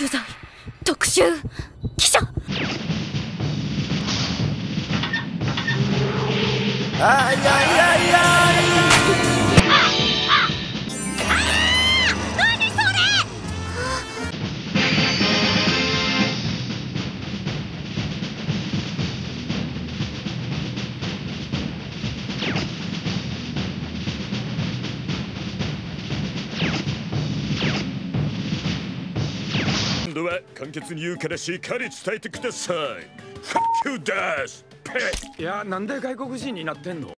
取材特集。記者。あいやいやいや。今度は簡潔に言うからしっかり伝えてください。Fuck you ですペいやなんで外国人になってんの？